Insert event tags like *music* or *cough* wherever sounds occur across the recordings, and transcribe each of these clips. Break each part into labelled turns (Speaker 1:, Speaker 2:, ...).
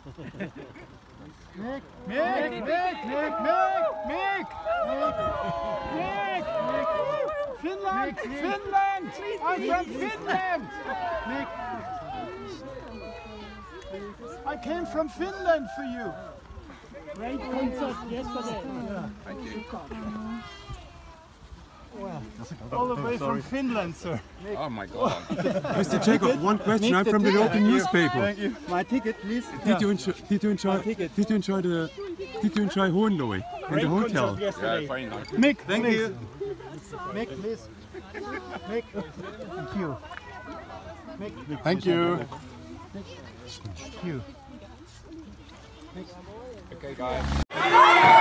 Speaker 1: Mick, Mick, Mick, Mick, Mick, Mick, Mick, Mick, Finland, Finland, I'm from Finland. Mick, I came from Finland for you. Great concert yesterday. All the way from Finland, sir. Oh my god. *laughs*
Speaker 2: Mr.
Speaker 3: Jacob,
Speaker 2: one question. I'm from the local newspaper. My ticket, please. Did you enjoy? Did you enjoy?
Speaker 3: Did you enjoy
Speaker 2: the?
Speaker 3: Did you enjoy Hohenlohe in the hotel? Yeah,
Speaker 1: fine. Mick, Thank please. you. Mick, please. Mick, thank you. Mick, Thank you. thank you. Okay, guys.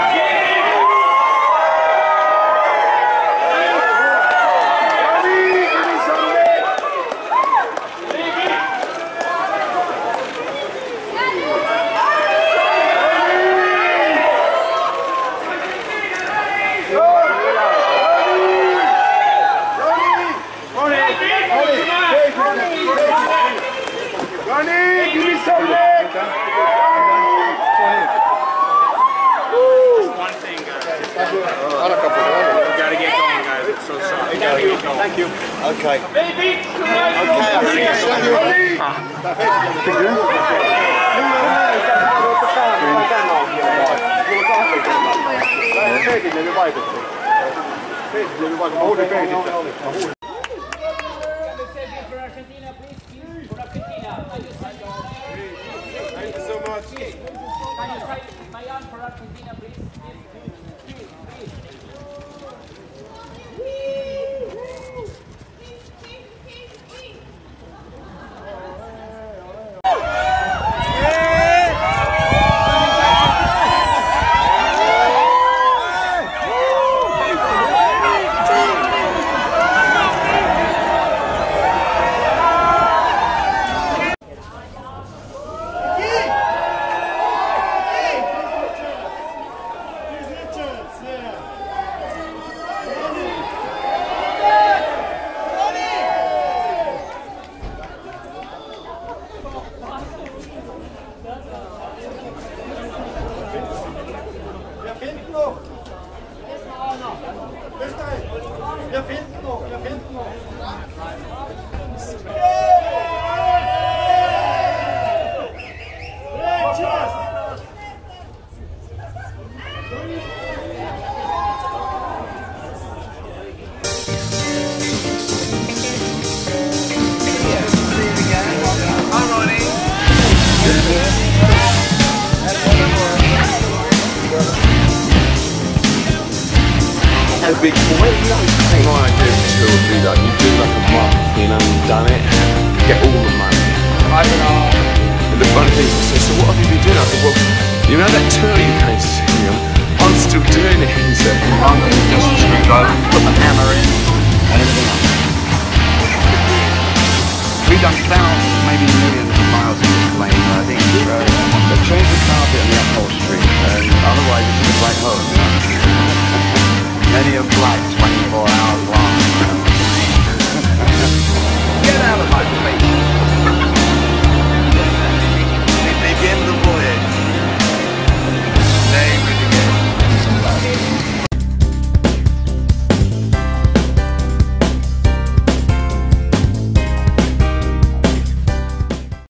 Speaker 1: On
Speaker 2: a couple. We gotta get going, guys. It's so sorry. Gotta get going. Thank you. Okay. Baby, okay. Thank
Speaker 4: you.
Speaker 3: You.
Speaker 2: big when like idea I do too would be that you do like a month, you know, and done it, get all the money. I don't know. And the funny thing is I said, so what have you been doing? I said, well, you know that tour you came to see him? I'm still doing it. He said,
Speaker 4: I'm gonna just screwdriver, put the hammer in and everything else. We've done thousands, maybe millions of miles in this plane, I think uh, they've changed the carpet and the upholstery, and otherwise it's just like oh, home many of life.